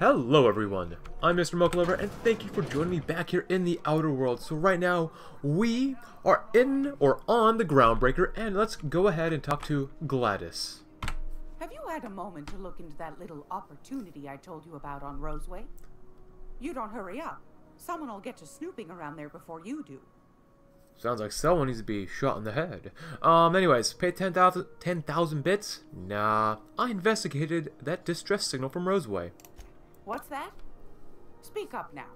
Hello everyone, I'm Mr. Mochalover and thank you for joining me back here in the Outer World. So right now, we are in or on the Groundbreaker and let's go ahead and talk to Gladys. Have you had a moment to look into that little opportunity I told you about on Roseway? You don't hurry up. Someone will get to snooping around there before you do. Sounds like someone needs to be shot in the head. Um, anyways, pay 10,000 10, bits? Nah, I investigated that distress signal from Roseway. What's that? Speak up now.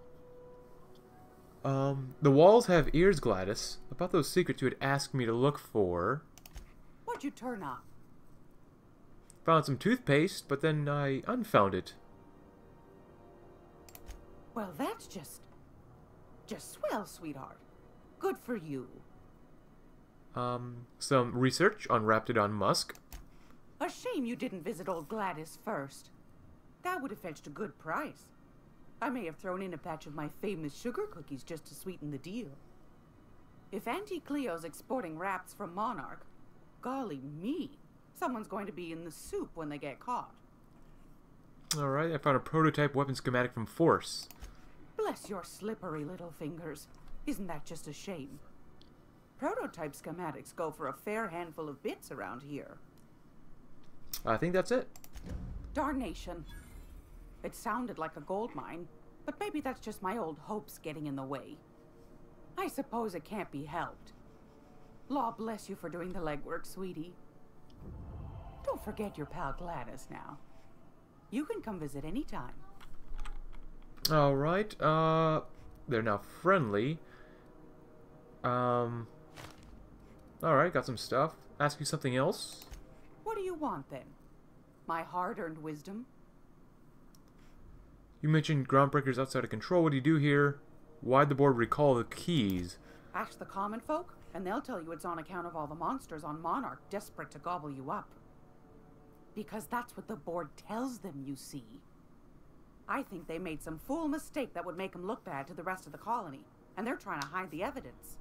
Um, the walls have ears, Gladys. About those secrets you had asked me to look for. What'd you turn up? Found some toothpaste, but then I unfound it. Well, that's just... just swell, sweetheart. Good for you. Um, some research on Raptidon Musk. A shame you didn't visit old Gladys first. That would have fetched a good price. I may have thrown in a batch of my famous sugar cookies just to sweeten the deal. If Auntie Cleo's exporting wraps from Monarch, golly me, someone's going to be in the soup when they get caught. Alright, I found a prototype weapon schematic from Force. Bless your slippery little fingers. Isn't that just a shame? Prototype schematics go for a fair handful of bits around here. I think that's it. Darnation. It sounded like a gold mine, but maybe that's just my old hopes getting in the way. I suppose it can't be helped. Law bless you for doing the legwork, sweetie. Don't forget your pal Gladys now. You can come visit anytime. Alright, uh, they're now friendly. Um, alright, got some stuff. Ask you something else? What do you want, then? My hard-earned wisdom? You mentioned Groundbreakers outside of control. What do you do here? Why'd the board recall the keys? Ask the common folk, and they'll tell you it's on account of all the monsters on Monarch desperate to gobble you up. Because that's what the board tells them, you see. I think they made some fool mistake that would make them look bad to the rest of the colony, and they're trying to hide the evidence.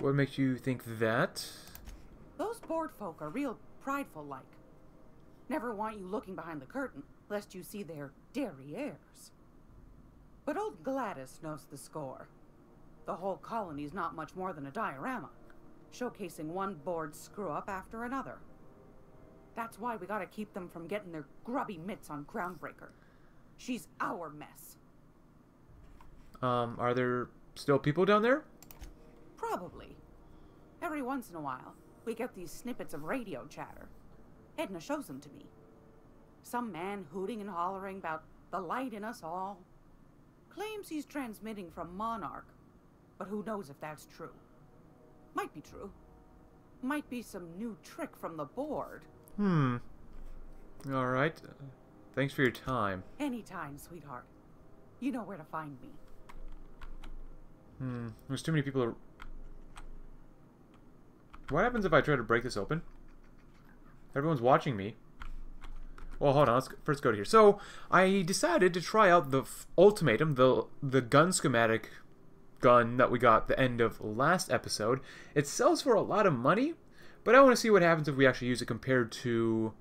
What makes you think that? Those board folk are real prideful like. Never want you looking behind the curtain, lest you see their derrieres. But old Gladys knows the score. The whole colony's not much more than a diorama, showcasing one board screw-up after another. That's why we gotta keep them from getting their grubby mitts on Groundbreaker. She's our mess. Um, are there still people down there? Probably. Every once in a while, we get these snippets of radio chatter. Edna shows them to me. Some man hooting and hollering about the light in us all. Claims he's transmitting from Monarch, but who knows if that's true. Might be true. Might be some new trick from the board. Hmm. Alright. Thanks for your time. Anytime, sweetheart. You know where to find me. Hmm. There's too many people. What happens if I try to break this open? Everyone's watching me. Well, hold on. Let's first go to here. So, I decided to try out the ultimatum, the the gun schematic gun that we got the end of last episode. It sells for a lot of money, but I want to see what happens if we actually use it compared to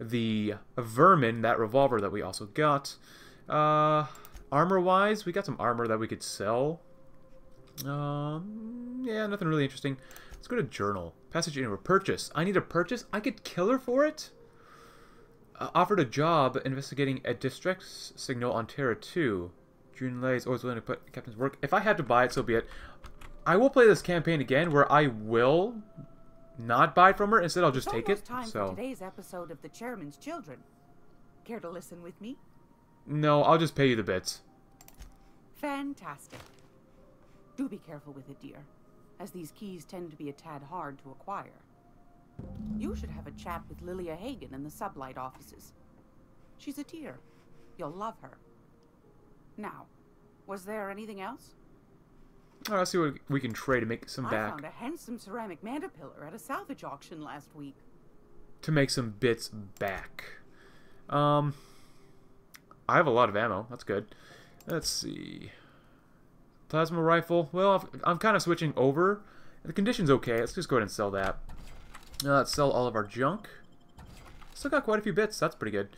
the Vermin, that revolver that we also got. Uh, Armor-wise, we got some armor that we could sell. Um, yeah, nothing really interesting. Let's go to Journal. Passage in purchase. I need a purchase? I could kill her for it? Uh, offered a job investigating a distress signal on Terra 2. Junlei is always willing to put Captain's work. If I had to buy it, so be it. I will play this campaign again where I will not buy from her. Instead, I'll just it's take it. time so for today's episode of The Chairman's Children. Care to listen with me? No, I'll just pay you the bits. Fantastic. Do be careful with it, dear, as these keys tend to be a tad hard to acquire. You should have a chat with Lilia Hagen in the sublight offices. She's a dear. You'll love her. Now, was there anything else? Let's see what we can trade to make some I back. found a handsome ceramic mandapillar at a salvage auction last week. To make some bits back. Um, I have a lot of ammo. That's good. Let's see. Plasma rifle. Well, I'm kind of switching over. The condition's okay. Let's just go ahead and sell that. Now let's sell all of our junk. Still got quite a few bits. That's pretty good.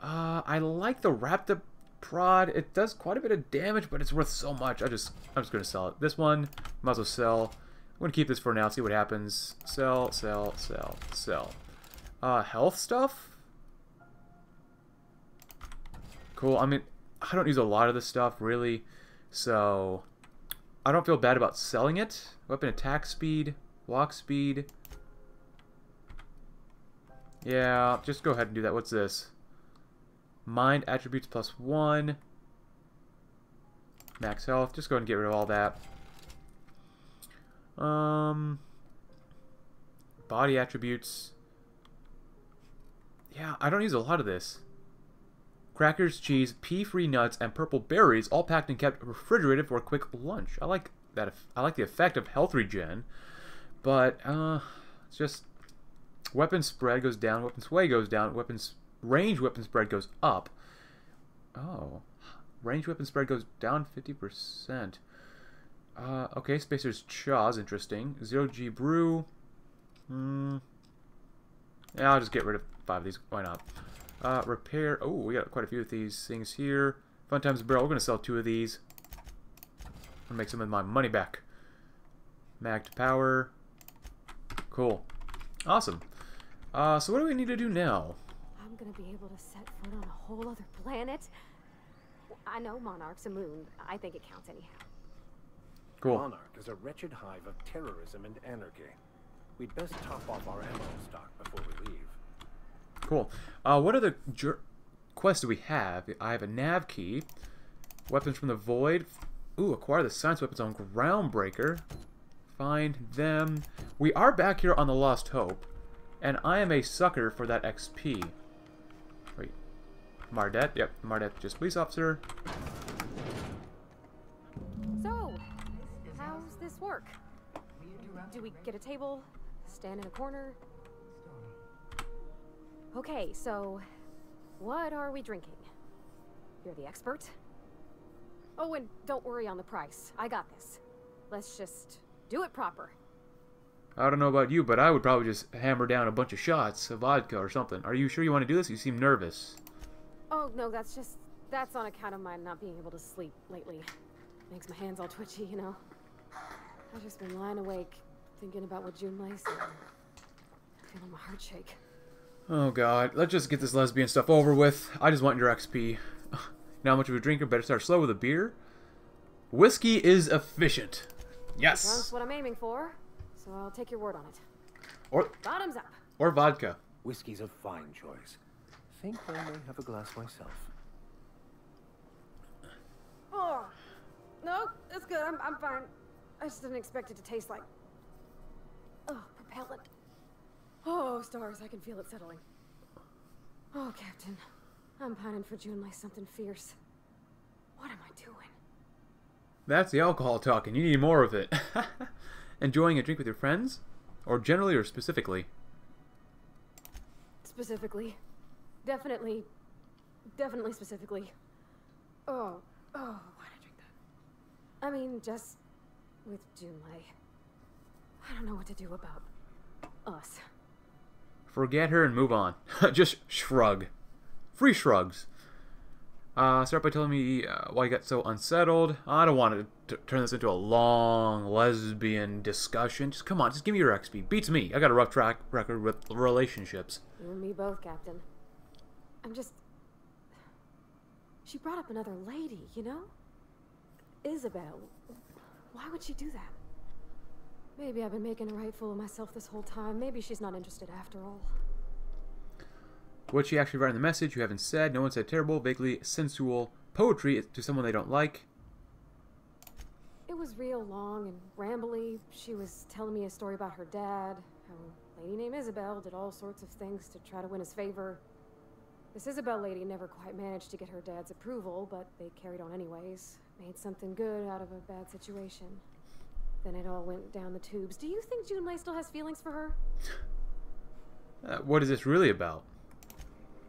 Uh, I like the Raptor Prod. It does quite a bit of damage, but it's worth so much. I just, I'm just gonna sell it. This one, might as well sell. I'm gonna keep this for now. See what happens. Sell, sell, sell, sell. Uh, health stuff. Cool. I mean, I don't use a lot of this stuff really, so I don't feel bad about selling it. Weapon attack speed, walk speed. Yeah, just go ahead and do that. What's this? Mind attributes plus one. Max health. Just go ahead and get rid of all that. Um, body attributes. Yeah, I don't use a lot of this. Crackers, cheese, pea-free nuts, and purple berries, all packed and kept refrigerated for a quick lunch. I like that. I like the effect of health regen, but uh, it's just weapon spread goes down, weapon sway goes down, weapons range weapon spread goes up. Oh, range weapon spread goes down 50%. Uh, okay, Spacer's Chaw's interesting. Zero G Brew. Hmm. Yeah, I'll just get rid of five of these. Why not? Uh, repair. Oh, we got quite a few of these things here. Fun Times Barrel. We're going to sell two of these. And make some of my money back. Mag to power. Cool. Awesome. Uh, so what do we need to do now? I'm gonna be able to set foot on a whole other planet. I know Monarch's a moon. I think it counts anyhow. Cool. Monarch is a wretched hive of terrorism and anarchy. We'd best top off our ammo stock before we leave. Cool. Uh, what other quests do we have? I have a nav key. Weapons from the Void. Ooh, acquire the science weapons on Groundbreaker. Find them. We are back here on the Lost Hope. And I am a sucker for that XP. Wait. Mardet? Yep, Mardet, just police officer. So, how's this work? Do we get a table? Stand in a corner? Okay, so what are we drinking? You're the expert. Oh, and don't worry on the price. I got this. Let's just do it proper. I don't know about you, but I would probably just hammer down a bunch of shots of vodka or something. Are you sure you want to do this? You seem nervous. Oh, no, that's just... That's on account of my not being able to sleep lately. Makes my hands all twitchy, you know? I've just been lying awake, thinking about what Junlei said. Feeling my heart shake. Oh god, let's just get this lesbian stuff over with. I just want your XP. Not much of a drinker, better start slow with a beer. Whiskey is efficient. Yes. That's what I'm aiming for, so I'll take your word on it. Or Bottoms up. or vodka. Whiskey's a fine choice. Think I may have a glass myself. Oh, no, it's good. I'm, I'm fine. I just didn't expect it to taste like. Oh, propellant. Oh, stars, I can feel it settling. Oh, Captain. I'm pining for June like something fierce. What am I doing? That's the alcohol talking. You need more of it. Enjoying a drink with your friends? Or generally or specifically? Specifically. Definitely. Definitely specifically. Oh, oh, why'd I drink that? I mean, just with Junlei. I don't know what to do about us. Forget her and move on. Just shrug. Free shrugs. Uh, start by telling me uh, why you got so unsettled. I don't want to turn this into a long lesbian discussion. Just come on, just give me your XP. Beats me. I got a rough track record with relationships. You and me both, Captain. I'm just. She brought up another lady, you know? Isabel. Why would she do that? Maybe I've been making a right fool of myself this whole time. Maybe she's not interested after all. What she actually write in the message you haven't said. No one said terrible, vaguely sensual poetry to someone they don't like. It was real long and rambly. She was telling me a story about her dad, how a lady named Isabel did all sorts of things to try to win his favor. This Isabel lady never quite managed to get her dad's approval, but they carried on anyways. Made something good out of a bad situation. Then it all went down the tubes. Do you think Junlei still has feelings for her? Uh, what is this really about?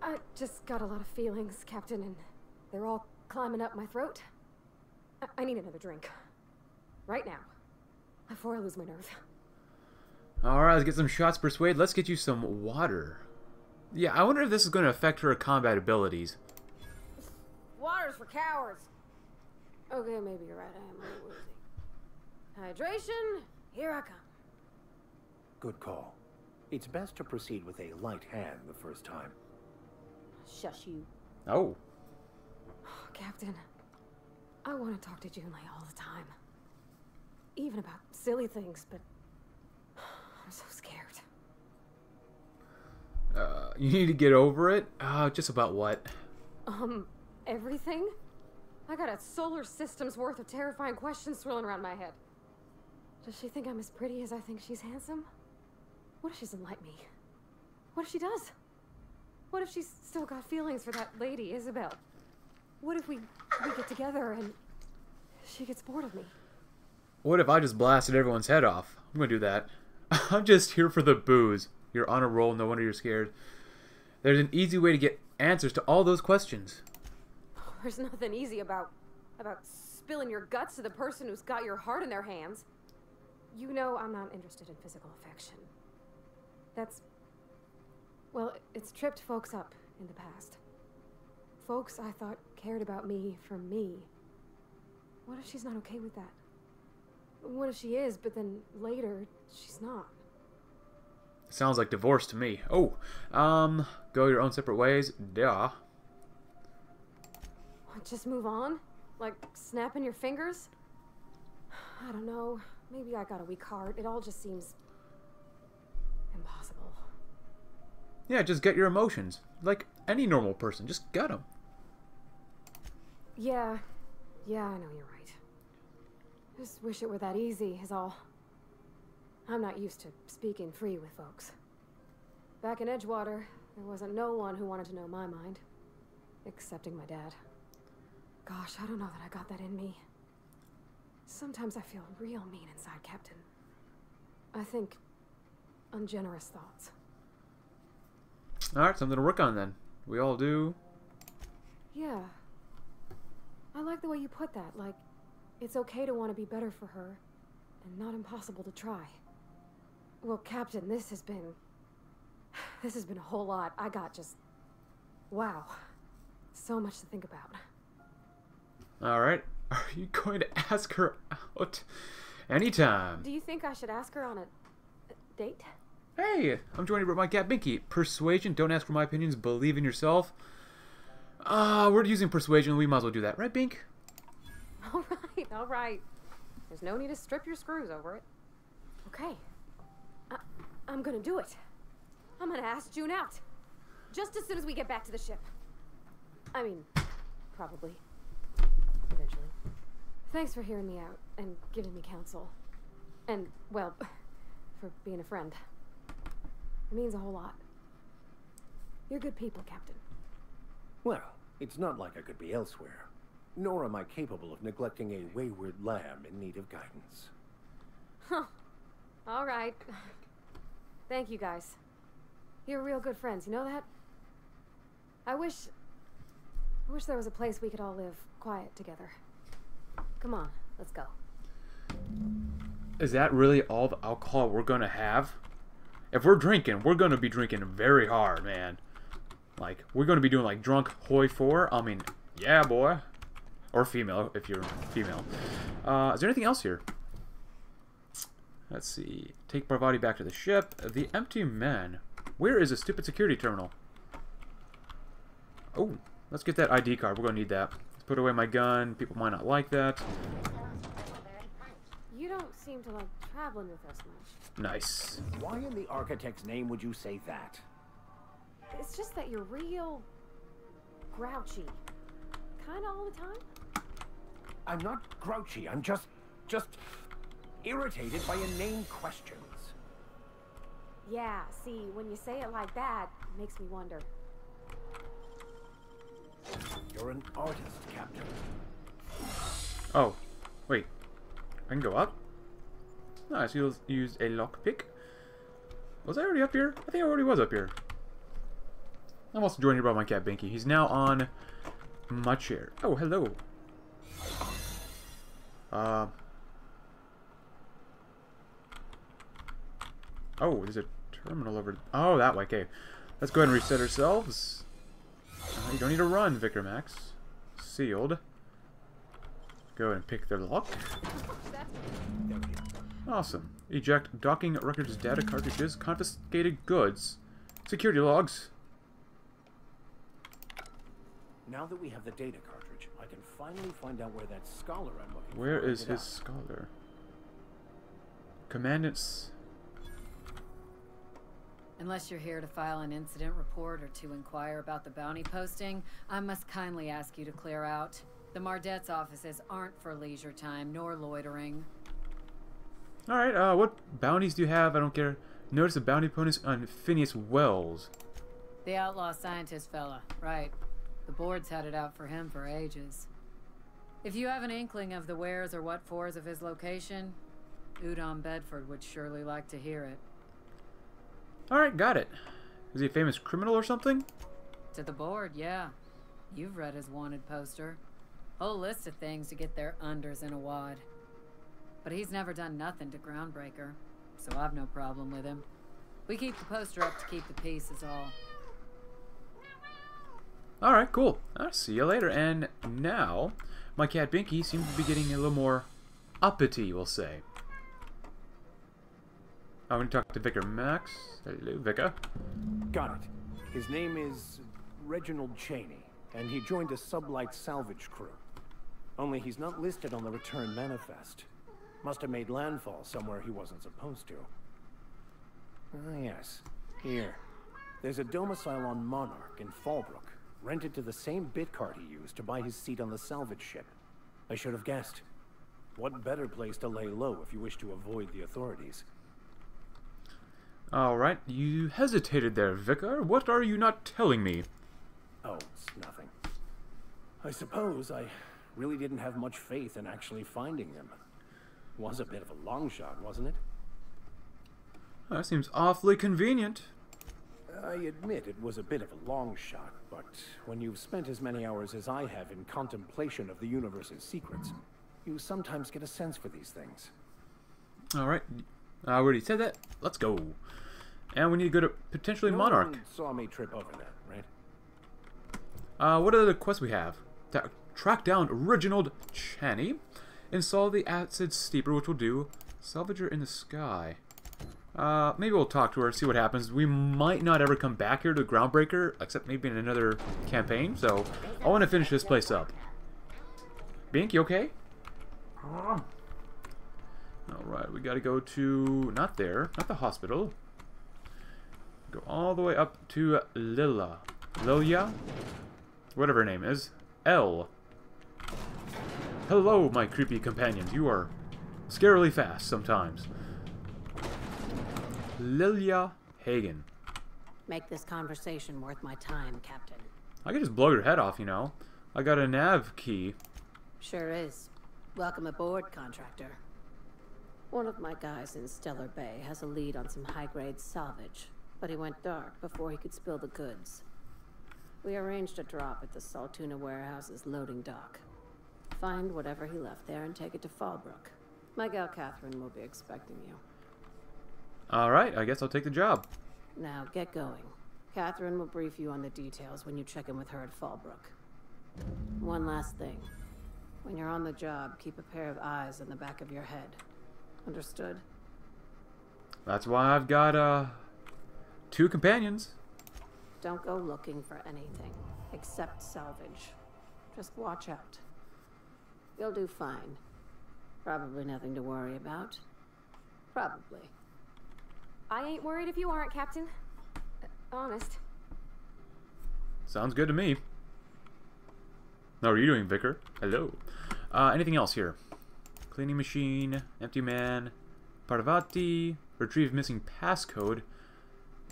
I just got a lot of feelings, Captain, and they're all climbing up my throat. I, I need another drink. Right now. Before I lose my nerve. Alright, let's get some shots persuade. Let's get you some water. Yeah, I wonder if this is going to affect her combat abilities. Water's for cowards. Okay, maybe you're right. I am a little woozy. Hydration, here I come. Good call. It's best to proceed with a light hand the first time. Shush you. Oh. Captain, I want to talk to Junlei all the time. Even about silly things, but I'm so scared. Uh, you need to get over it? Uh, just about what? Um, everything? I got a solar system's worth of terrifying questions swirling around my head. Does she think I'm as pretty as I think she's handsome? What if she doesn't like me? What if she does? What if she's still got feelings for that lady, Isabel? What if we we get together and she gets bored of me? What if I just blasted everyone's head off? I'm gonna do that. I'm just here for the booze. You're on a roll, no wonder you're scared. There's an easy way to get answers to all those questions. There's nothing easy about about spilling your guts to the person who's got your heart in their hands. You know I'm not interested in physical affection. That's well, it's tripped folks up in the past. Folks I thought cared about me for me. What if she's not okay with that? What if she is, but then later she's not? Sounds like divorce to me. Oh, um, go your own separate ways. Yeah. Just move on? Like snapping your fingers? I don't know. Maybe I got a weak heart. It all just seems Yeah, just get your emotions. Like any normal person, just get them. Yeah, yeah, I know you're right. Just wish it were that easy, is all. I'm not used to speaking free with folks. Back in Edgewater, there wasn't no one who wanted to know my mind. Excepting my dad. Gosh, I don't know that I got that in me. Sometimes I feel real mean inside, Captain. I think ungenerous thoughts. Alright, something to work on then. We all do. Yeah. I like the way you put that. Like, it's okay to want to be better for her, and not impossible to try. Well, Captain, this has been. This has been a whole lot. I got just. Wow. So much to think about. Alright. Are you going to ask her out? Anytime. Do you think I should ask her on a, a date? Hey, I'm joining my cat Binky. Persuasion, don't ask for my opinions, believe in yourself. Uh, we're using persuasion, we might as well do that, right, Bink? All right, all right. There's no need to strip your screws over it. Okay. I, I'm gonna do it. I'm gonna ask June out. Just as soon as we get back to the ship. I mean, probably. Eventually. Thanks for hearing me out and giving me counsel. And, well, for being a friend. It means a whole lot. You're good people, Captain. Well, it's not like I could be elsewhere. Nor am I capable of neglecting a wayward lamb in need of guidance. Huh. All right. Thank you guys. You're real good friends, you know that? I wish. I wish there was a place we could all live quiet together. Come on, let's go. Is that really all the alcohol we're gonna have? If we're drinking, we're gonna be drinking very hard, man. Like, we're gonna be doing like drunk hoi 4. I mean, yeah, boy. Or female, if you're female. Uh, is there anything else here? Let's see. Take Parvati back to the ship. The empty man. Where is a stupid security terminal? Oh, let's get that ID card. We're gonna need that. Let's put away my gun. People might not like that. You don't seem to like traveling with us much. Nice. Why in the architect's name would you say that? It's just that you're real grouchy. Kinda all the time? I'm not grouchy. I'm just, just irritated by inane questions. Yeah, see, when you say it like that, it makes me wonder. You're an artist, Captain. Oh, wait. I can go up? Nice, you used a lockpick. Was I already up here? I think I already was up here. I'm also joined here by my cat Binky. He's now on my chair. Oh, hello. Uh. Oh, there's a terminal over. Oh, that way. Okay. Let's go ahead and reset ourselves. Uh, you don't need to run, Vicar Max. Sealed. Go and pick the lock. Awesome. Eject docking records data cartridges, confiscated goods, security logs. Now that we have the data cartridge, I can finally find out where that scholar I'm looking Where for is ended his up. scholar? Commandant's... Unless you're here to file an incident report or to inquire about the bounty posting, I must kindly ask you to clear out. The Mardet's offices aren't for leisure time nor loitering. Alright, uh, what bounties do you have? I don't care. Notice a bounty bonus on Phineas Wells. The outlaw scientist fella, right. The board's had it out for him for ages. If you have an inkling of the wheres or what fors of his location, Udom Bedford would surely like to hear it. Alright, got it. Is he a famous criminal or something? To the board, yeah. You've read his wanted poster. Whole list of things to get their unders in a wad. But he's never done nothing to Groundbreaker, so I've no problem with him. We keep the poster up to keep the peace is all. Alright, cool. I'll see you later. And now, my cat Binky seems to be getting a little more uppity, we'll say. I'm going to talk to Vicar Max. Hello, Vicar. Got it. His name is Reginald Chaney, and he joined a sublight salvage crew. Only he's not listed on the return manifest. Must have made landfall somewhere he wasn't supposed to. Ah, yes. Here. There's a domicile on Monarch in Fallbrook, rented to the same bit card he used to buy his seat on the salvage ship. I should have guessed. What better place to lay low if you wish to avoid the authorities? Alright, you hesitated there, Vicar. What are you not telling me? Oh, it's nothing. I suppose I really didn't have much faith in actually finding them. Was a bit of a long shot, wasn't it? That seems awfully convenient. I admit it was a bit of a long shot, but when you've spent as many hours as I have in contemplation of the universe's secrets, you sometimes get a sense for these things. Alright, I already said that. Let's go. And we need to go to potentially No Monarch. one saw me trip over that, right? Uh, what are the quests we have? To track down Reginald Chaney. Install the acid steeper, which will do. Salvager in the sky. Uh, maybe we'll talk to her, see what happens. We might not ever come back here to Groundbreaker, except maybe in another campaign, so I want to finish this place up. Bink, you okay? Alright, we gotta go to... not there, not the hospital. Go all the way up to Lilla. Lilia? Whatever her name is. L. Hello, my creepy companions. You are scarily fast sometimes. Lilia Hagen. Make this conversation worth my time, Captain. I could just blow your head off, you know. I got a nav key. Sure is. Welcome aboard, contractor. One of my guys in Stellar Bay has a lead on some high-grade salvage, but he went dark before he could spill the goods. We arranged a drop at the Saltuna warehouse's loading dock. Find whatever he left there and take it to Fallbrook. My gal Catherine will be expecting you. Alright, I guess I'll take the job. Now, get going. Catherine will brief you on the details when you check in with her at Fallbrook. One last thing. When you're on the job, keep a pair of eyes in the back of your head. Understood? That's why I've got, uh, two companions. Don't go looking for anything, except salvage. Just watch out. You'll do fine. Probably nothing to worry about. Probably. I ain't worried if you aren't, Captain. Uh, honest. Sounds good to me. How are you doing, Vicar? Hello. Uh, anything else here? Cleaning machine, empty man, Parvati, retrieve missing passcode,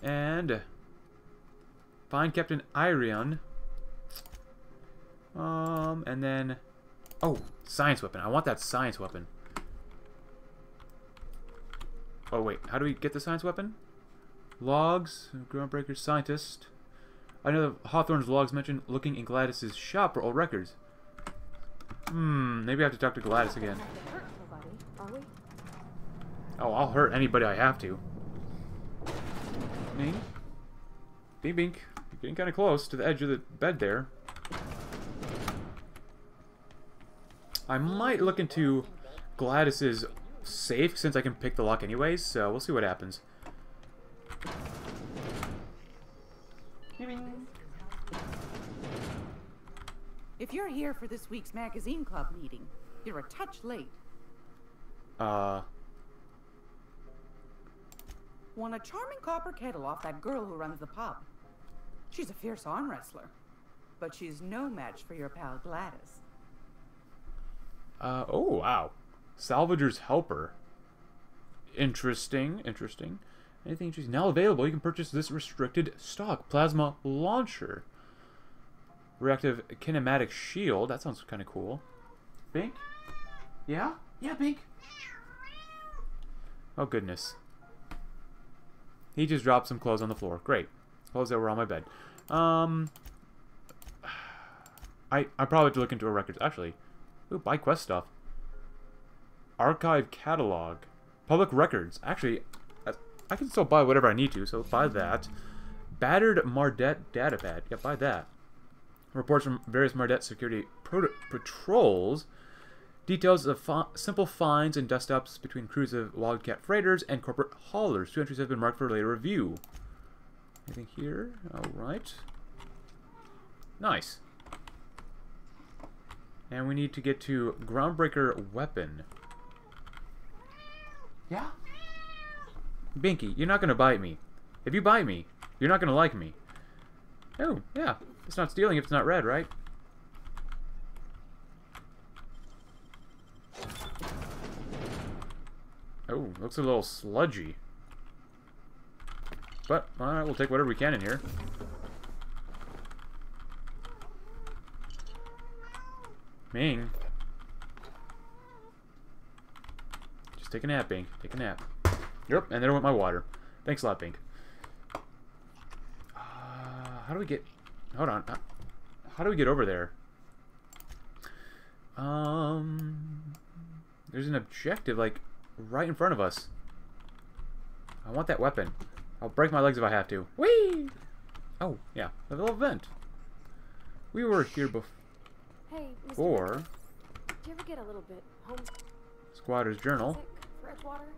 and find Captain Irion. Um, and then, oh, science weapon. I want that science weapon. Oh wait, how do we get the science weapon? Logs, groundbreaker scientist. I know Hawthorne's logs mention looking in Gladys's shop for old records. Hmm, maybe I have to talk to Gladys again. Oh, I'll hurt anybody I have to. Bink Bink. You're getting kind of close to the edge of the bed there. I might look into Gladys's safe since I can pick the lock anyways, so we'll see what happens. If you're here for this week's magazine club meeting, you're a touch late. Uh, Won a charming copper kettle off that girl who runs the pub. She's a fierce arm wrestler, but she's no match for your pal Gladys. Uh, oh wow. Salvager's Helper. Interesting, interesting. Anything interesting? Now available, you can purchase this restricted stock plasma launcher. Reactive kinematic shield. That sounds kind of cool. Bink? Yeah? Yeah, Bink. Oh, goodness. He just dropped some clothes on the floor. Great. Clothes that were on my bed. Um, I I probably have to look into a records. Actually, ooh, buy quest stuff. Archive catalog, public records. Actually, I, can still buy whatever I need to, so buy that. Battered Mardet datapad. Yeah, buy that. Reports from various Mardet security patrols. Details of fi- simple finds and dust-ups between crews of Wildcat freighters and corporate haulers. Two entries have been marked for later review. Anything here? Alright. Nice. And we need to get to Groundbreaker Weapon. Yeah? Binky, you're not going to bite me. If you bite me, you're not going to like me. Oh, yeah. It's not stealing if it's not red, right? Oh, looks a little sludgy. But, alright, we'll take whatever we can in here. Ming. Just take a nap, Bink. Take a nap. Yep, and there went my water. Thanks a lot, Bink. Uh, how do we get... Hold on. Uh, How do we get over there? Um... There's an objective, like, right in front of us. I want that weapon. I'll break my legs if I have to. Whee! Oh, yeah. A little vent. We were here before. Hey, Mr. Or Do you ever get a little bit homesick Squatter's Journal. for Edgewater?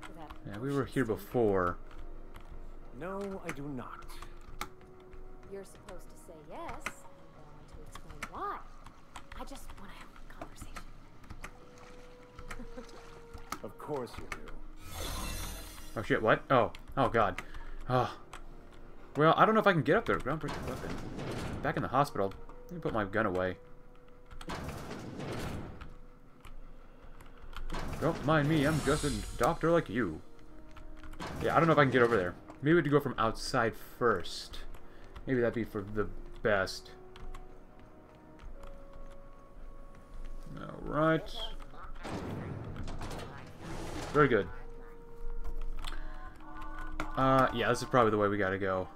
For that Yeah, we were here before. No, I do not. You're supposed to say yes, and go on to explain why. I just want to have a conversation. Of course you do. Oh shit, what? Oh. Oh god. Oh. Well, I don't know if I can get up there. Groundbreaking weapon. Back in the hospital. Let me put my gun away. Don't mind me, I'm just a doctor like you. Yeah, I don't know if I can get over there. Maybe we have to go from outside first. Maybe that'd be for the best. Alright. Very good. Uh, yeah, this is probably the way we gotta go.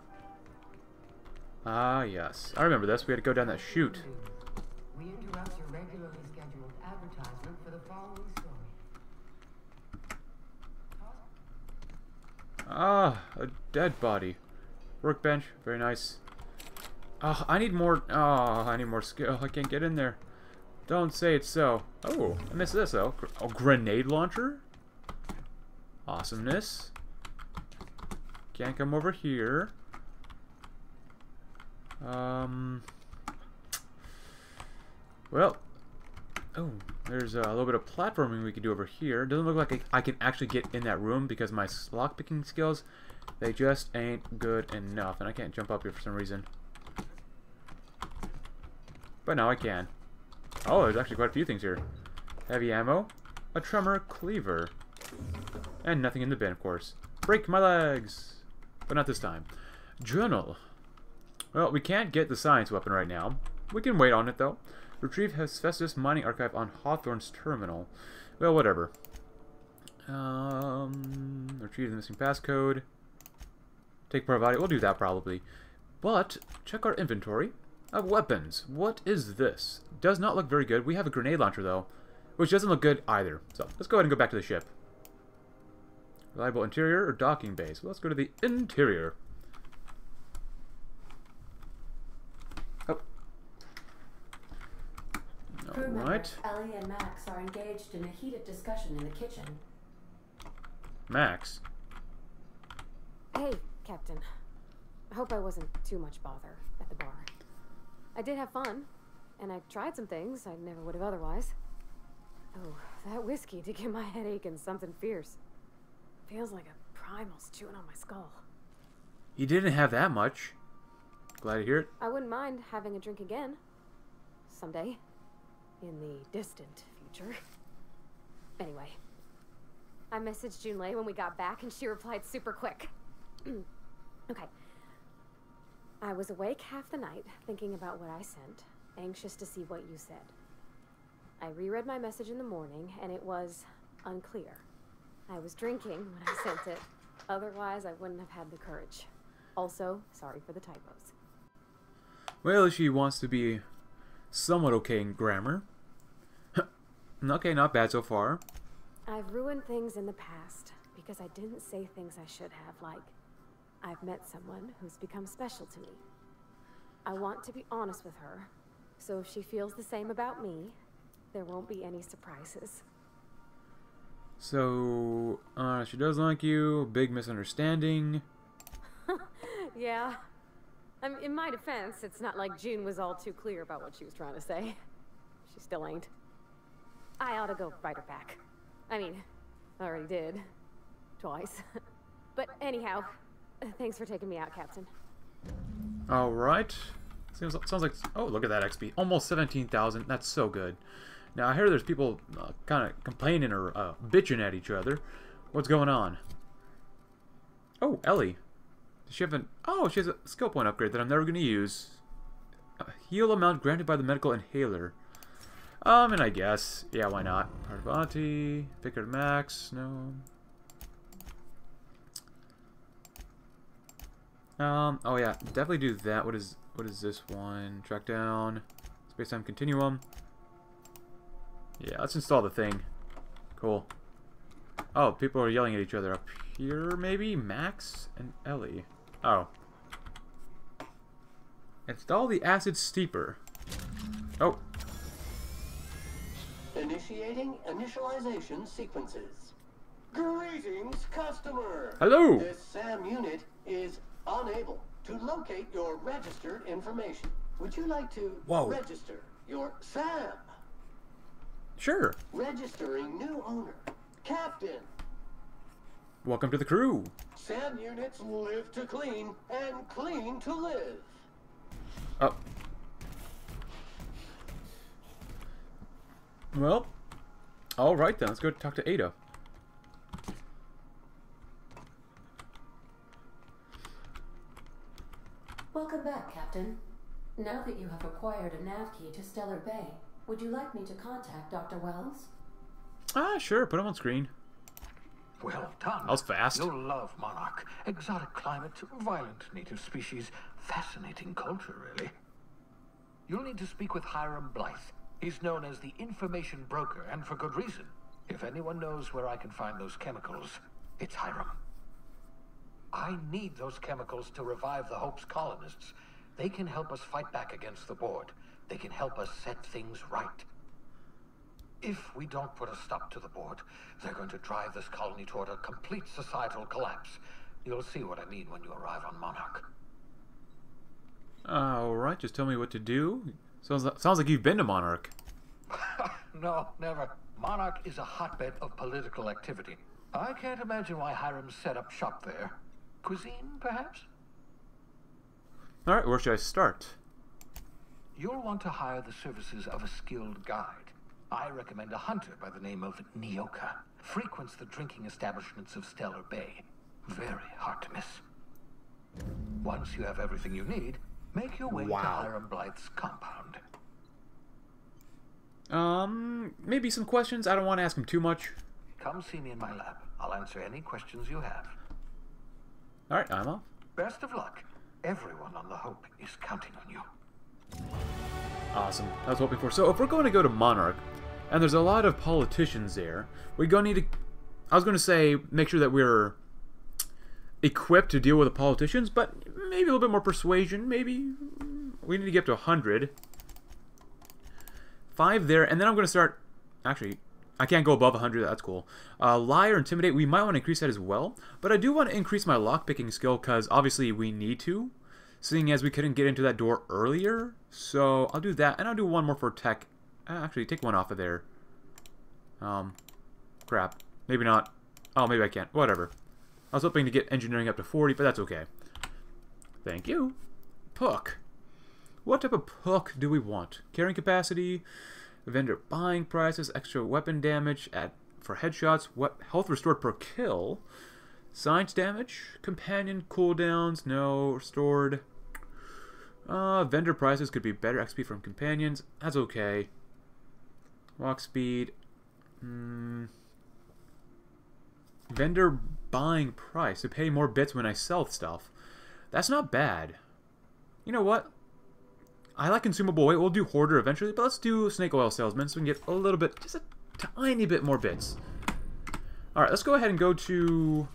Ah, yes. I remember this. We had to go down that chute. We interrupt your regularly scheduled advertisement for the following story. Ah, a dead body. Workbench. Very nice. Oh, I need more... Oh, I need more skill. I can't get in there. Don't say it's so. Oh, I missed this, though. Oh, grenade launcher? Awesomeness. Can't come over here. Um... Well, Oh, there's a little bit of platforming we could do over here. Doesn't look like I, I can actually get in that room because my lockpicking skills, they just ain't good enough. And I can't jump up here for some reason. But now I can. Oh, there's actually quite a few things here. Heavy ammo, a tremor cleaver, and nothing in the bin, of course. Break my legs! But not this time. Journal. Well, we can't get the science weapon right now. We can wait on it, though. Retrieve Hephaestus mining archive on Hawthorne's terminal. Well, whatever. Um, retrieve the missing passcode. Take audio. We'll do that probably. But, check our inventory of weapons. What is this? Does not look very good. We have a grenade launcher, though, which doesn't look good either. So, let's go ahead and go back to the ship. Reliable interior or docking base? Well, let's go to the interior. Crew member, Right. Ellie and Max are engaged in a heated discussion in the kitchen. Max. Hey, Captain. I hope I wasn't too much bother at the bar. I did have fun, and I tried some things I never would have otherwise. Oh, that whiskey did get my head aching something fierce. Feels like a primal's chewing on my skull. You didn't have that much. Glad to hear it. I wouldn't mind having a drink again. Someday. In the distant future. Anyway. I messaged Junlei when we got back and she replied super quick. okay. I was awake half the night thinking about what I sent, anxious to see what you said. I reread my message in the morning and it was unclear. I was drinking when I sent it. Otherwise, I wouldn't have had the courage. Also, sorry for the typos. Well, she wants to be somewhat okay in grammar. okay, not bad so far. I've ruined things in the past because I didn't say things I should have, like, I've met someone who's become special to me. I want to be honest with her, so if she feels the same about me, there won't be any surprises. So, uh, she does like you. Big misunderstanding. Yeah. I in my defense, it's not like June was all too clear about what she was trying to say. She still ain't. I ought to go write her back. I mean, I already did. Twice. but anyhow, thanks for taking me out, Captain. All right. Seems sounds like oh look at that XP, almost seventeen thousand. That's so good. Now I hear there's people uh, kind of complaining or uh, bitching at each other. What's going on? Oh, Ellie. Does she have an oh she has a skill point upgrade that I'm never gonna use. A heal amount granted by the medical inhaler. Um, and I guess yeah, why not? Parvati, Vicar Max, no. Um, oh yeah, definitely do that. What is what is this one? Track down. Space-time continuum. Yeah, let's install the thing. Cool. Oh, people are yelling at each other up here, maybe? Max and Ellie. Oh. Install the acid steeper. Oh, Initiating initialization sequences. Greetings, customer! hello! This SAM unit is unable to locate your registered information. Would you like to Whoa. register your SAM? Sure. Registering new owner. Captain. Welcome to the crew. SAM units live to clean and clean to live. Oh. Well, alright then, let's go talk to Ada. Welcome back, Captain. Now that you have acquired a nav key to Stellar Bay, would you like me to contact Dr. Wells? Ah, sure, put him on screen. Well done. That was fast. You'll love Monarch. Exotic climate, violent native species, fascinating culture, really. You'll need to speak with Hiram Blythe. He's known as the information broker, and for good reason. If anyone knows where I can find those chemicals, it's Hiram. I need those chemicals to revive the Hope's colonists. They can help us fight back against the board. They can help us set things right. If we don't put a stop to the board, they're going to drive this colony toward a complete societal collapse. You'll see what I mean when you arrive on Monarch. Alright, just tell me what to do. Sounds like, sounds like you've been to Monarch. no, never. Monarch is a hotbed of political activity. I can't imagine why Hiram set up shop there. Cuisine, perhaps? Alright, where should I start? You'll want to hire the services of a skilled guide. I recommend a hunter by the name of Nyoka. Frequents the drinking establishments of Stellar Bay. Very hard to miss. Once you have everything you need, make your way to Hiram Blythe's compound. Um, maybe some questions. I don't want to ask him too much. Come see me in my lab. I'll answer any questions you have. Alright, I'm off. Best of luck. Everyone on the Hope is counting on you. Awesome. I was hoping for. So if we're going to go to Monarch, and there's a lot of politicians there, we're going to need to. I was going to say make sure that we're equipped to deal with the politicians, but maybe a little bit more persuasion. Maybe we need to get up to 100. five there, and then I'm going to start. Actually, I can't go above 100. That's cool. Uh, lie or intimidate, we might want to increase that as well. But I do want to increase my lockpicking skill because obviously we need to, seeing as we couldn't get into that door earlier. So I'll do that, and I'll do one more for tech. Uh, actually, take one off of there. Um, crap. Maybe not. Oh, maybe I can't. Whatever. I was hoping to get engineering up to 40, but that's okay. Thank you. Perk. What type of perk do we want? Carrying capacity, vendor buying prices, extra weapon damage at for headshots, what health restored per kill, science damage, companion cooldowns, no restored. Uh, vendor prices could be better XP from companions. That's okay. Walk speed. Hmm. Vendor buying price to pay more bits when I sell stuff. That's not bad. You know what? I like consumable weight. We'll do hoarder eventually, but let's do snake oil salesman so we can get a little bit, just a tiny bit more bits. Alright, let's go ahead and go to...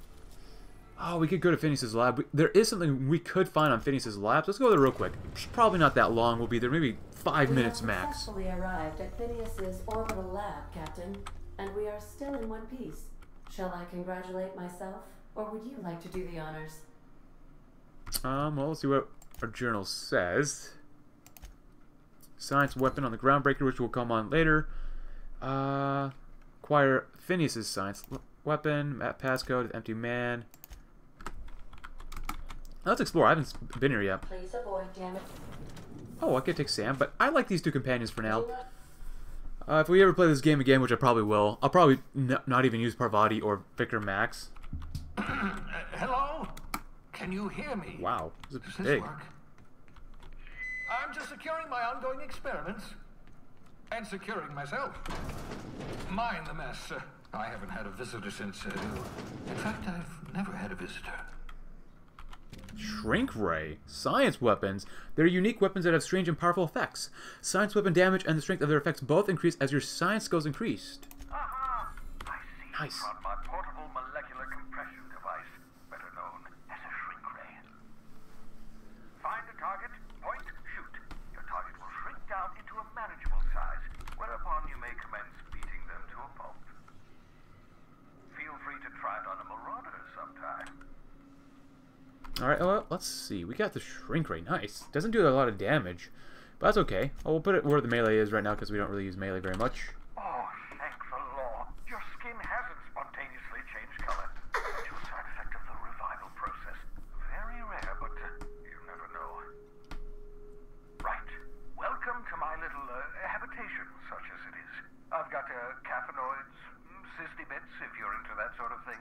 Oh, we could go to Phineas's lab. There is something we could find on Phineas's lab. Let's go there real quick. It's probably not that long. We'll be there maybe five we minutes max. successfully arrived at Phineas's orbital lab, Captain, and we are still in one piece. Shall I congratulate myself, or would you like to do the honors? Um, well, let's see what our journal says. Science weapon on the groundbreaker, which will come on later. Uh, acquire Phineas's science weapon. Map passcode. Empty man. Let's explore. I haven't been here yet. Please avoid Janet. Oh, I could take Sam, but I like these two companions for now. Uh, if we ever play this game again, which I probably will, I'll probably n not even use Parvati or Vicar Max. Uh, hello? Can you hear me? Wow, this Does is this big. work? I'm just securing my ongoing experiments. And securing myself. Mind the mess, sir. I haven't had a visitor since, uh, in fact, I've never had a visitor. Shrink Ray. Science weapons. They're unique weapons that have strange and powerful effects. Science weapon damage and the strength of their effects both increase as your science skills increased. Uh-huh. I see Nice. you brought my portable molecular compression device, better known as a shrink ray. Find a target, point, shoot. Your target will shrink down into a manageable size, whereupon you may commence beating them to a pulp. Feel free to try it on a marauder sometime. Alright, well, let's see. We got the Shrink Ray. Nice. Doesn't do a lot of damage, but that's okay. Oh, we'll put it where the melee is right now because we don't really use melee very much. Oh, thank the law. Your skin hasn't spontaneously changed color. Natural side effect of the revival process. Very rare, but uh, you never know. Right. Welcome to my little uh, habitation, such as it is. I've got uh, caffeinoids, mm, cysty bits, if you're into that sort of thing.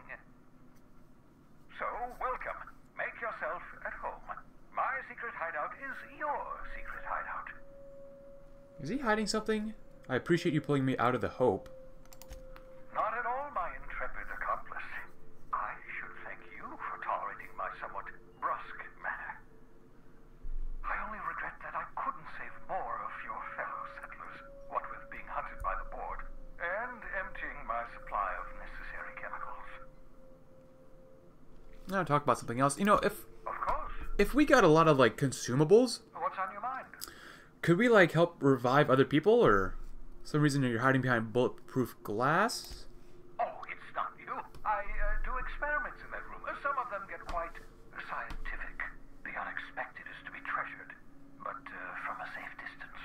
So, welcome. Make yourself at home. My secret hideout is your secret hideout. Is he hiding something? I appreciate you pulling me out of the hope. Not at all, my intrepid accomplice. I should thank you for tolerating my somewhat brusque manner. I only regret that I couldn't save more of your fellow settlers, what with being hunted by the board, and emptying my supply of necessary chemicals. Now talk about something else. You know, if. If we got a lot of like consumables, What's on your mind? could we like help revive other people or some reason you're hiding behind bulletproof glass? Oh, it's not you. I uh, do experiments in that room. Uh, Some of them get quite scientific. The unexpected is to be treasured, but uh, from a safe distance.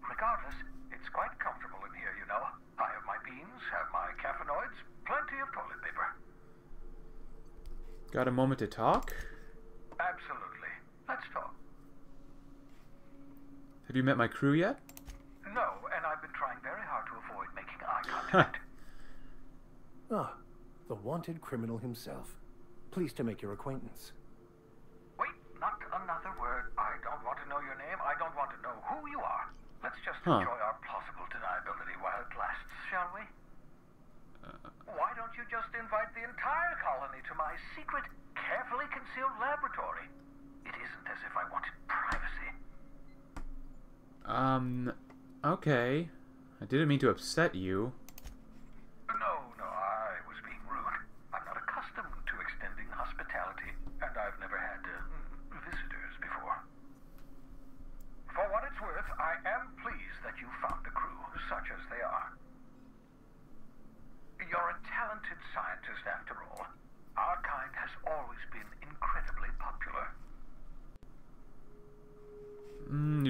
Regardless, it's quite comfortable in here, you know. I have my beans, have my caffeinoids, plenty of toilet paper. Got a moment to talk? Absolutely. Let's talk. Have you met my crew yet? No, and I've been trying very hard to avoid making eye contact. Ah, the wanted criminal himself. Pleased to make your acquaintance. Wait, not another word. I don't want to know your name. I don't want to know who you are. Let's just Huh. enjoy our plausible deniability while it lasts, shall we? Why don't you just invite the entire colony to my secret, carefully concealed laboratory? It isn't as if I wanted privacy. Um, okay. I didn't mean to upset you. No, no, I was being rude. I'm not accustomed to extending hospitality, and I've never had uh, visitors before. For what it's worth, I am pleased that you're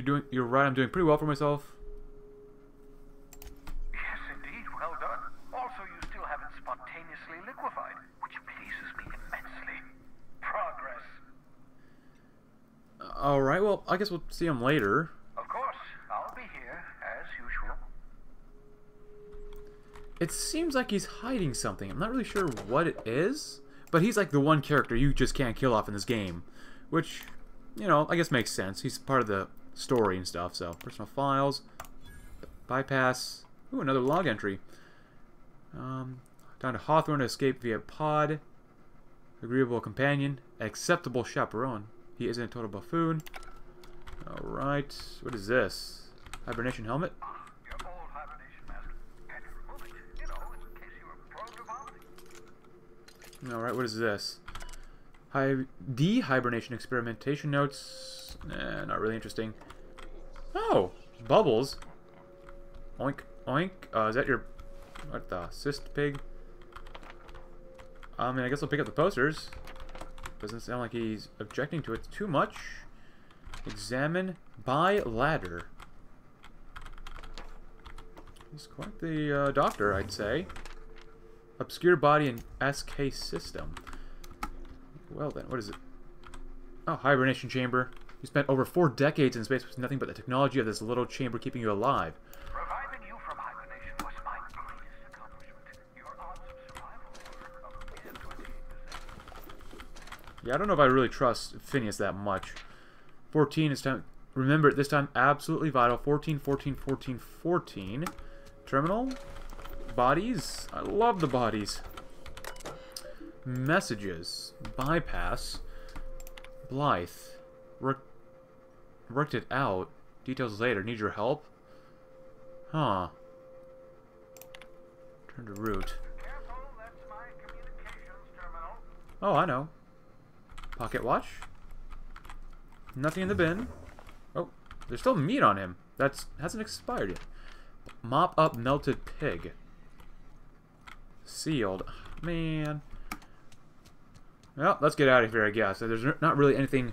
doing. You're right. I'm doing pretty well for myself. Yes, indeed. Well done. Also, you still haven't spontaneously liquefied, which pleases me immensely. Progress. Uh, all right. Well, I guess we'll see him later. Of course, I'll be here, as usual. It seems like he's hiding something. I'm not really sure what it is, but he's like the one character you just can't kill off in this game, which, you know, I guess makes sense. He's part of the story and stuff. So, personal files, bypass. Ooh, another log entry. Um, down to Hawthorne to escape via pod. Agreeable companion. Acceptable chaperone. He isn't a total buffoon. Alright. What is this? Hibernation helmet? Vomiting. Alright, what is this? Hi Dehibernation experimentation notes. Eh, not really interesting. Oh, bubbles. Oink, oink. Uh, is that your... What the? Cyst pig? I mean, I guess I'll pick up the posters. Doesn't sound like he's objecting to it too much. Examine by ladder. He's quite the uh, doctor, I'd say. Obscure body and SK system. Well then, what is it? Oh, hibernation chamber. You spent over four decades in space with nothing but the technology of this little chamber keeping you alive. Reviving you from hibernation was my greatest accomplishment. Your odds of survival were of 28%. Yeah, I don't know if I really trust Phineas that much. 14 is time. Remember this time, absolutely vital. 14, 14, 14, 14. Terminal. Bodies. I love the bodies. Messages. Bypass. Blythe. Work, worked it out. Details later. Need your help? Huh. Turn to terminal. Oh, I know. Pocket watch. Nothing in the bin. Oh, there's still meat on him. That's hasn't expired yet. Mop up melted pig. Sealed. Man. Well, let's get out of here, I guess. There's not really anything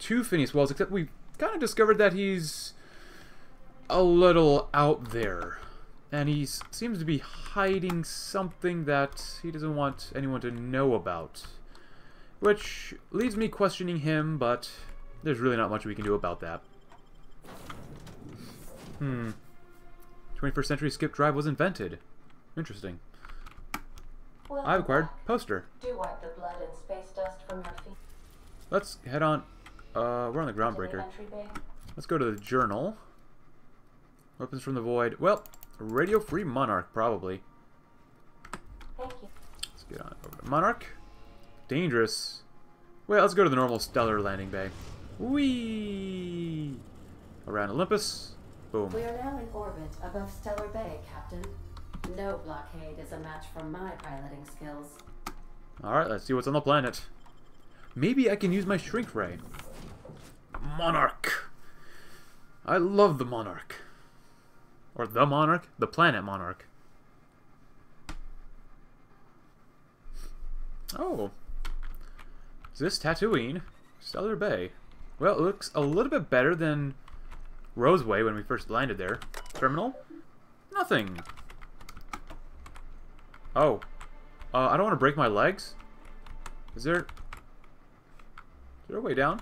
to Phineas Welles, except we kind of discovered that he's a little out there. And he seems to be hiding something that he doesn't want anyone to know about. Which leaves me questioning him, but there's really not much we can do about that. Hmm. 21st century skip drive was invented. Interesting. I've acquired poster. Do wipe the blood and space dust from your feet. Let's head on. Uh, we're on the groundbreaker. Let's go to the journal. Weapons from the void. Well, Radio Free Monarch, probably. Thank you. Let's get on over to Monarch. Dangerous. Well, let's go to the normal stellar landing bay. Whee! Around Olympus. Boom. We are now in orbit above Stellar Bay, Captain. No blockade is a match for my piloting skills. Alright, let's see what's on the planet. Maybe I can use my shrink ray. Monarch! I love the Monarch. Or the Monarch? The planet Monarch. Oh. Is this Tatooine? Stellar Bay. Well, it looks a little bit better than Roseway when we first landed there. Terminal? Nothing. Oh. Uh, I don't want to break my legs. Is there... Is there a way down?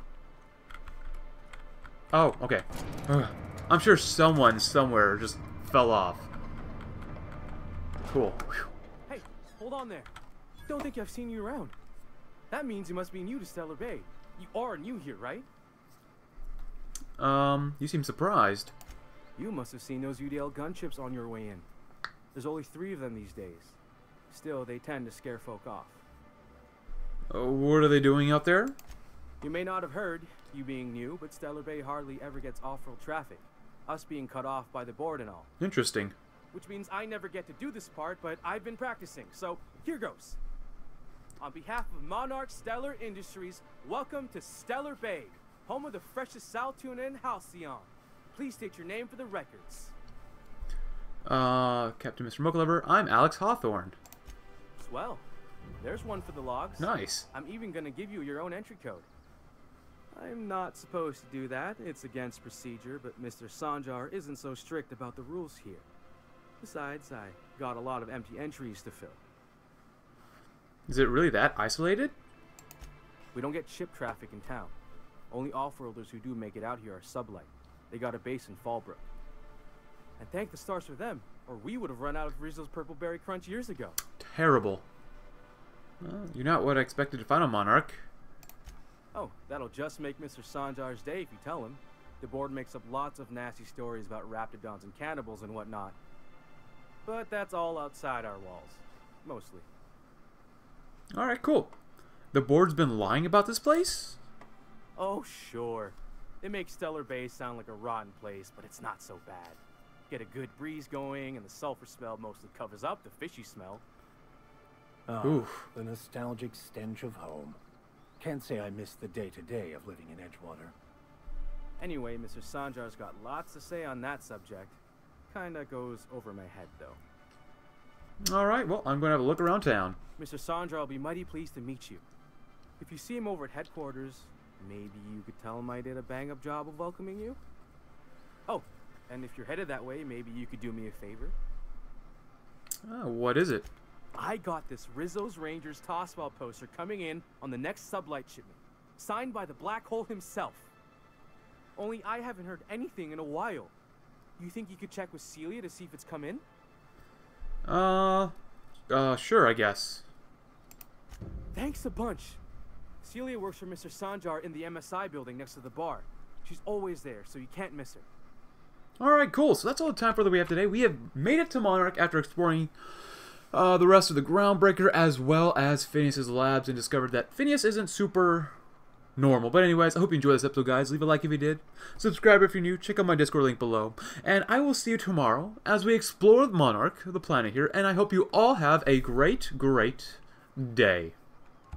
Oh, okay. Ugh. I'm sure someone somewhere just fell off. Cool. Whew. Hey, hold on there. Don't think I've seen you around. That means you must be new to Stellar Bay. You are new here, right? Um, you seem surprised. You must have seen those UDL gunships on your way in. There's only three of them these days. Still, they tend to scare folk off. Uh, what are they doing out there? You may not have heard, you being new, but Stellar Bay hardly ever gets off-road traffic. Us being cut off by the board and all. Interesting. Which means I never get to do this part, but I've been practicing, so here goes. On behalf of Monarch Stellar Industries, welcome to Stellar Bay, home of the freshest saltuna in Halcyon. Please state your name for the records. Uh, Captain Mr. Mochalover, I'm Alex Hawthorne. Swell. There's one for the logs. Nice. I'm even gonna give you your own entry code. I'm not supposed to do that. It's against procedure, but Mr. Sanjar isn't so strict about the rules here. Besides, I got a lot of empty entries to fill. Is it really that isolated? We don't get ship traffic in town. Only off-worlders who do make it out here are sublight. They got a base in Fallbrook. And thank the stars for them, or we would have run out of Rizzo's Purple Berry Crunch years ago. Terrible. Well, you're not what I expected to find on Monarch. Oh, that'll just make Mr. Sanjar's day if you tell him. The board makes up lots of nasty stories about raptidons and cannibals and whatnot. But that's all outside our walls. Mostly. Alright, cool. The board's been lying about this place? Oh, sure. They make Stellar Bay sound like a rotten place, but it's not so bad. Get a good breeze going, and the sulfur smell mostly covers up the fishy smell. Ah, Oof. the nostalgic stench of home. Can't say I miss the day-to-day of living in Edgewater. Anyway, Mr. Sanjar's got lots to say on that subject. Kinda goes over my head, though. Alright, well, I'm going to have a look around town. Mr. Sanjar will be mighty pleased to meet you. If you see him over at headquarters, maybe you could tell him I did a bang-up job of welcoming you? Oh, and if you're headed that way, maybe you could do me a favor? Oh, what is it? I got this Rizzo's Rangers Tossball poster coming in on the next sublight shipment, signed by the Black Hole himself. Only I haven't heard anything in a while. You think you could check with Celia to see if it's come in? Uh, uh, sure, I guess. Thanks a bunch. Celia works for Mr. Sanjar in the MSI building next to the bar. She's always there, so you can't miss her. Alright, cool. So that's all the time for that we have today. We have made it to Monarch after exploring uh, the rest of the Groundbreaker as well as Phineas's labs and discovered that Phineas isn't super normal. But anyways, I hope you enjoyed this episode, guys. Leave a like if you did. Subscribe if you're new. Check out my Discord link below. And I will see you tomorrow as we explore Monarch, the planet here. And I hope you all have a great, great day.